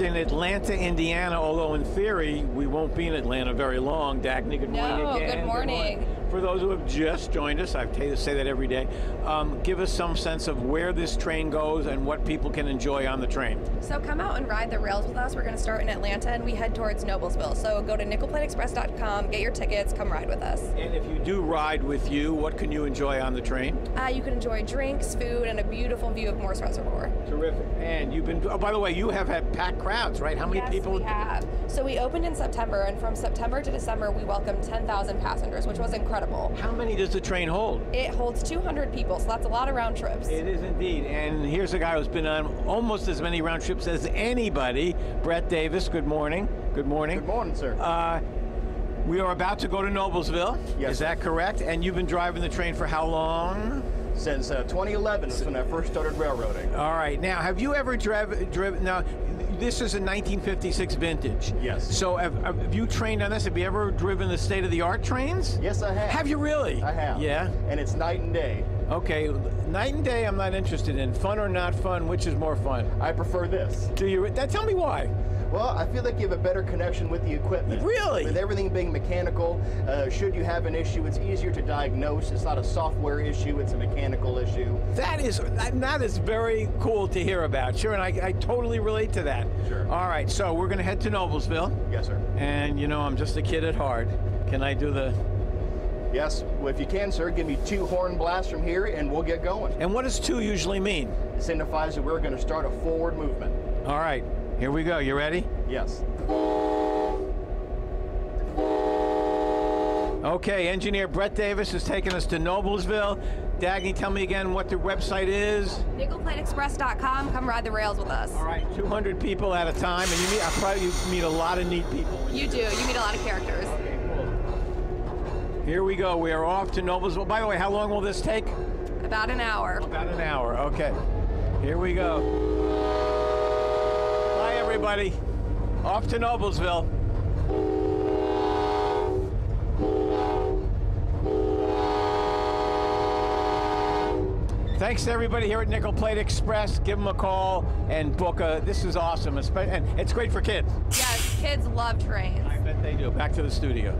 in Atlanta, Indiana, although in theory we won't be in Atlanta very long. Dagny, good morning No, again. good morning. For those who have just joined us, I tell you to say that every day. Um, give us some sense of where this train goes and what people can enjoy on the train. So come out and ride the rails with us. We're going to start in Atlanta and we head towards Noblesville. So go to nickelplateexpress.com, get your tickets, come ride with us. And if you do ride with you, what can you enjoy on the train? Uh, you can enjoy drinks, food, and a beautiful view of Morse Reservoir. Terrific. And you've been. Oh, by the way, you have had packed crowds, right? How many yes, people? we have. So we opened in September, and from September to December, we welcomed 10,000 passengers, which was incredible. How many does the train hold? It holds 200 people, so that's a lot of round trips. It is indeed. And here's a guy who's been on almost as many round trips as anybody. Brett Davis, good morning. Good morning. Good morning, sir. Uh, we are about to go to Noblesville. Yes, Is sir. that correct? And you've been driving the train for how long? Since uh, 2011 is when I first started railroading. All right. Now, have you ever driven? driven now, this is a 1956 vintage. Yes. So, have, have you trained on this? Have you ever driven the state-of-the-art trains? Yes, I have. Have you really? I have. Yeah. And it's night and day. Okay. Night and day, I'm not interested in. Fun or not fun, which is more fun? I prefer this. Do you? That, tell me why. Well, I feel like you have a better connection with the equipment. Really? With everything being mechanical, uh, should you have an issue, it's easier to diagnose. It's not a software issue, it's a mechanical issue. That is that, is very cool to hear about. Sure, and I, I totally relate to that. Sure. All right, so we're going to head to Noblesville, Yes, sir. and you know I'm just a kid at heart. Can I do the? Yes, well, if you can, sir, give me two horn blasts from here and we'll get going. And what does two usually mean? It signifies that we're going to start a forward movement. All right, here we go. You ready? Yes. Okay, engineer Brett Davis is taking us to Noblesville. Dagny, tell me again what the website is. NickelplateExpress.com, come ride the rails with us. All right, 200 people at a time, and you meet I probably you meet a lot of neat people. You do, you meet a lot of characters. Here we go. We are off to Noblesville. By the way, how long will this take? About an hour. About an hour. Okay. Here we go. Hi, everybody. Off to Noblesville. Thanks to everybody here at Nickel Plate Express. Give them a call and book a. This is awesome, and it's great for kids. Yes, kids love trains. I bet they do. Back to the studio.